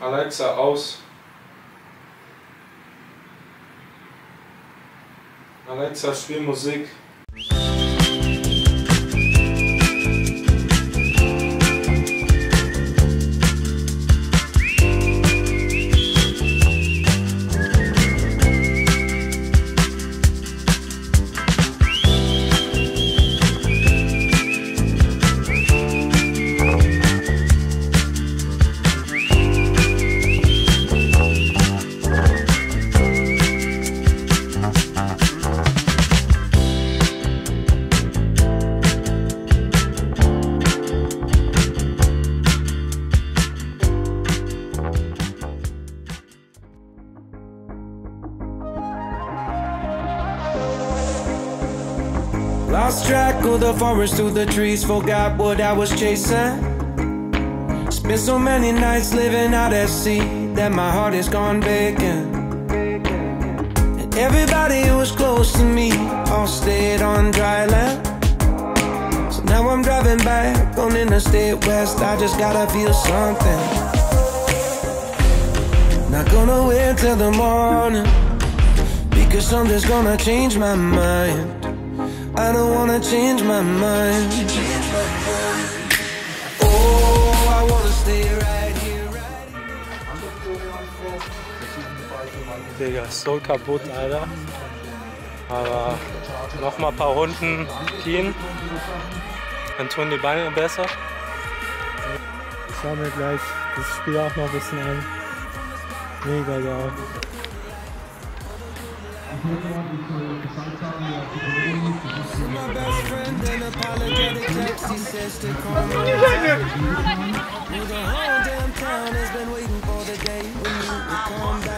Alexa aus. Alexa, spiel Musik. Lost track of the forest through the trees, forgot what I was chasing. Spent so many nights living out at sea that my heart is gone vacant. And everybody who was close to me all stayed on dry land. So now I'm driving back on Interstate West. I just gotta feel something. Not gonna wait till the morning because something's gonna change my mind. I don't wanna change my mind. Oh, I wanna stay right here, right Digga, ist so kaputt, Alter. Aber noch mal ein paar Runden gehen. Dann tun die Beine besser. Ich schau mir gleich das Spiel auch noch ein bisschen an. Mega geil.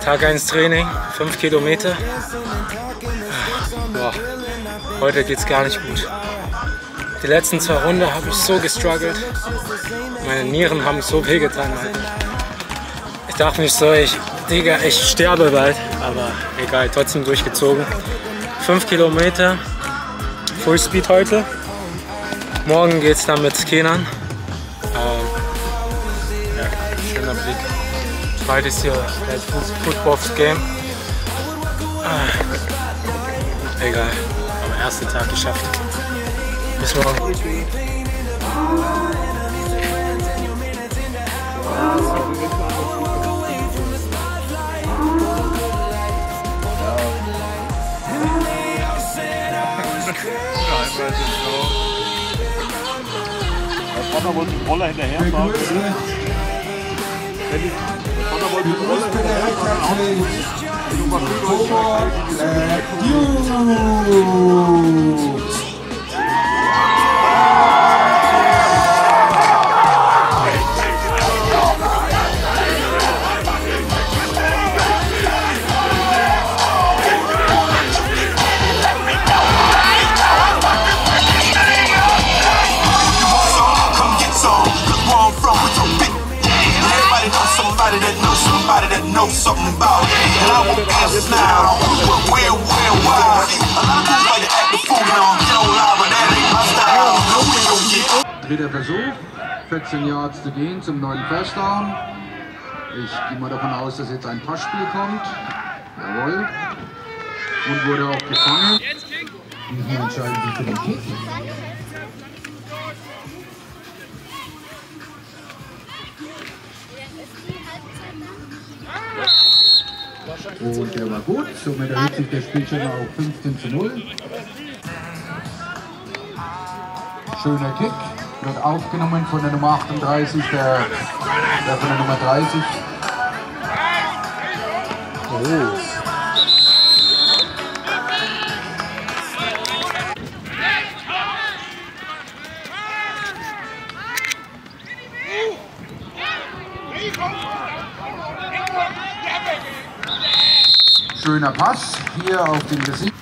Tag 1 Training, 5 Kilometer. Boah, heute geht's gar nicht gut. Die letzten zwei Runden habe ich so gestruggelt. Meine Nieren haben so wehgetan. Alter. Ich dachte mich so, ich, Digga, ich sterbe bald. Aber egal, trotzdem durchgezogen. 5 Kilometer, Full Speed heute. Morgen geht's dann mit Kenan. Ähm, ja, schöner Blick. Bald ist hier der Footbox Game. Ah, egal, am ersten Tag geschafft. Bis morgen. Vater wollte den Roller hinterher fahren. Der Vater wollte den Roller hinterher fahren. Du machst Versuch, 14 Yards zu gehen zum neuen First Down. Ich gehe mal davon aus, dass jetzt ein Passspiel kommt. Jawohl. Und wurde auch gefangen. Diesmal entscheiden Sie für den Kick. Und der war gut. Somit erhöht sich der Spielstand auf 15 zu 0. Schöner Kick. Wird aufgenommen von der Nummer 38, der, der von der Nummer 30. Schöner Pass hier auf den Gesicht.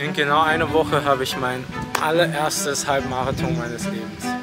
In genau einer Woche habe ich mein allererstes Halbmarathon meines Lebens.